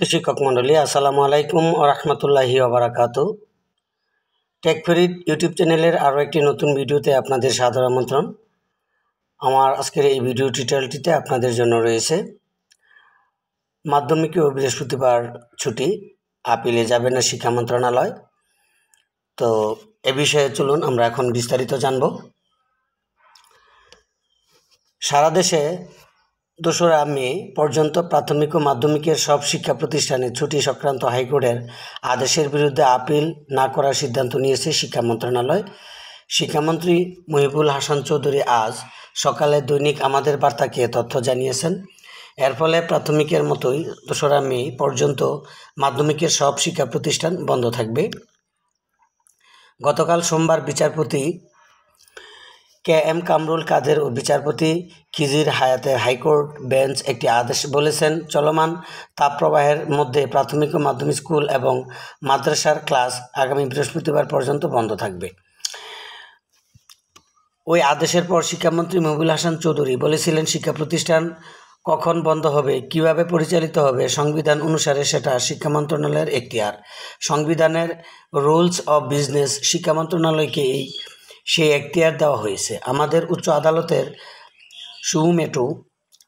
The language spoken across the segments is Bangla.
শিক্ষক মণ্ডলী, আসসালামু আলাইকুম রহমতুল্লাহি ওবরাকাত টেক ফেরিড ইউটিউব চ্যানেলের আরও একটি নতুন ভিডিওতে আপনাদের সাদর আমন্ত্রণ। আমার আজকের এই ভিডিও টিউটোরিয়ালটিতে আপনাদের জন্য রয়েছে, মাধ্যমিক ও বৃহস্পতিবার ছুটি, আপিলে যাবে না শিক্ষা মন্ত্রণালয়। তো এ বিষয়ে চলুন আমরা এখন বিস্তারিত জানব। সারা দেশে দোসরা মে পর্যন্ত প্রাথমিক ও মাধ্যমিকের সব শিক্ষা প্রতিষ্ঠানে ছুটি সংক্রান্ত হাইকোর্টের আদেশের বিরুদ্ধে আপিল না করার সিদ্ধান্ত নিয়েছে শিক্ষা মন্ত্রণালয়। শিক্ষামন্ত্রী মহিবুল হাসান চৌধুরী আজ সকালে দৈনিক আমাদের বার্তাকে তথ্য জানিয়েছেন। এর ফলে প্রাথমিকের মতোই দোসরা মে পর্যন্ত মাধ্যমিকের সব শিক্ষা প্রতিষ্ঠান বন্ধ থাকবে। গতকাল সোমবার বিচারপতি কে এম কামরুল কাদের ও বিচারপতি কিজির হায়াতের হাইকোর্ট বেঞ্চ একটি আদেশ বলেছেন চলমান তাপপ্রবাহের মধ্যে প্রাথমিক ও মাধ্যমিক স্কুল এবং মাদ্রাসার ক্লাস আগামী বৃহস্পতিবার পর্যন্ত বন্ধ থাকবে। ওই আদেশের পর শিক্ষামন্ত্রী মহিবুল হাসান চৌধুরী বলেছিলেন, শিক্ষা প্রতিষ্ঠান কখন বন্ধ হবে, কীভাবে পরিচালিত হবে, সংবিধান অনুসারে সেটা শিক্ষা মন্ত্রণালয়ের এখতিয়ার। সংবিধানের রুলস অব বিজনেস শিক্ষা মন্ত্রণালয়কে এই সেই এখতিয়ার দেওয়া হয়েছে। আমাদের উচ্চ আদালতের সুমেটু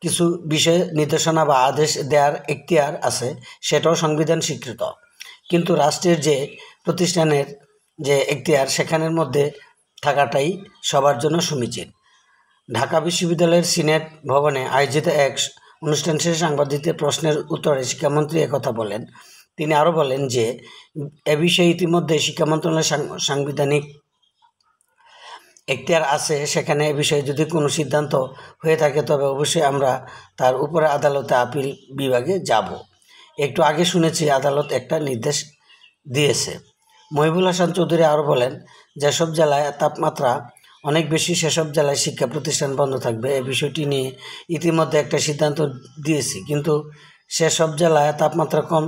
কিছু বিষয়ে নির্দেশনা বা আদেশ দেওয়ার এখতিয়ার আছে, সেটাও সংবিধান স্বীকৃত কিন্তু রাষ্ট্রের যে প্রতিষ্ঠানের যে এখতিয়ার, সেখানের মধ্যে থাকাটাই সবার জন্য সমীচীন। ঢাকা বিশ্ববিদ্যালয়ের সিনেট ভবনে আয়োজিত এক অনুষ্ঠান শেষে সাংবাদিকদের প্রশ্নের উত্তরে শিক্ষামন্ত্রী একথা বলেন। তিনি আরও বলেন যে, এ বিষয়ে ইতিমধ্যে শিক্ষা মন্ত্রণালয়ের সাংবিধানিক এখতিয়ার আছে, সেখানে এ বিষয়ে যদি কোনো সিদ্ধান্ত হয়ে থাকে, তবে অবশ্যই আমরা তার উপরে আদালতে আপিল বিভাগে যাব। একটু আগে শুনেছি, আদালত একটা নির্দেশ দিয়েছে। মহিবুল হাসান চৌধুরী আরও বলেন, যেসব জেলায় তাপমাত্রা অনেক বেশি, সেসব জেলায় শিক্ষা প্রতিষ্ঠান বন্ধ থাকবে। এই বিষয়টি নিয়ে ইতিমধ্যে একটা সিদ্ধান্ত দিয়েছি, কিন্তু সেসব জেলায় তাপমাত্রা কম,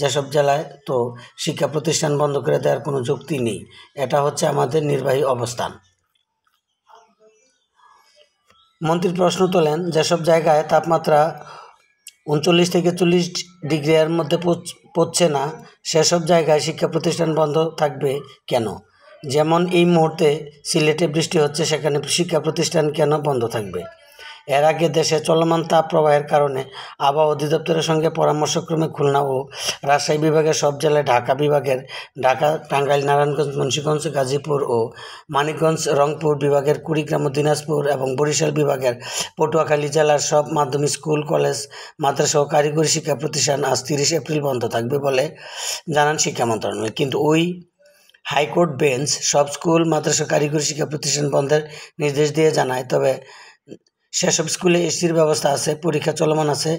যেসব জেলায় তো শিক্ষা প্রতিষ্ঠান বন্ধ করে দেওয়ার কোনো যুক্তি নেই। এটা হচ্ছে আমাদের নির্বাহী অবস্থান। মন্ত্রী প্রশ্ন তোলেন, যেসব জায়গায় তাপমাত্রা উনচল্লিশ থেকে চল্লিশ ডিগ্রি এর মধ্যে পড়ছে না, সেসব জায়গায় শিক্ষা প্রতিষ্ঠান বন্ধ থাকবে কেন? যেমন এই মুহূর্তে সিলেটে বৃষ্টি হচ্ছে, সেখানে শিক্ষা প্রতিষ্ঠান কেন বন্ধ থাকবে? এর আগে দেশে চলমান তাপ প্রবাহের কারণে আবহাওয়া অধিদপ্তরের সঙ্গে পরামর্শক্রমে খুলনা ও রাজশাহী বিভাগের সব জেলায় ঢাকা বিভাগের ঢাকা, টাঙ্গাইল, নারায়ণগঞ্জ, মুন্সীগঞ্জ, গাজীপুর ও মানিকগঞ্জ, রংপুর বিভাগের কুড়িগ্রাম ও দিনাজপুর এবং বরিশাল বিভাগের পটুয়াখালী জেলার সব মাধ্যমিক স্কুল, কলেজ, মাদ্রাসা ও কারিগরি শিক্ষা প্রতিষ্ঠান আজ তিরিশ এপ্রিল বন্ধ থাকবে বলে জানান শিক্ষা মন্ত্রণালয়। কিন্তু ওই হাইকোর্ট বেঞ্চ সব স্কুল, মাদ্রাসা কারিগরি শিক্ষা প্রতিষ্ঠান বন্ধের নির্দেশ দিয়ে জানায়। তবে সেসব স্কুলে এসির ব্যবস্থা আছে, পরীক্ষা চলমান আছে,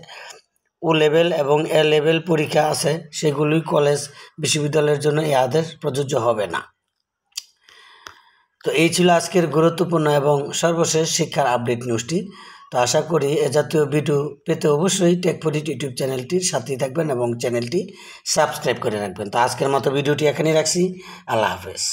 ও লেভেল এবং এ লেভেল পরীক্ষা আছে সেগুলি কলেজ বিশ্ববিদ্যালয়ের জন্য এই আদেশ প্রযোজ্য হবে না। তো এই ছিল আজকের গুরুত্বপূর্ণ এবং সর্বশেষ শিক্ষার আপডেট নিউজটি। তো আশা করি এ জাতীয় ভিডিও পেতে অবশ্যই টেকফোরিট ইউটিউব চ্যানেলটির সাথেই থাকবেন এবং চ্যানেলটি সাবস্ক্রাইব করে রাখবেন। তো আজকের মতো ভিডিওটি এখানেই রাখছি। আল্লাহ হাফেজ।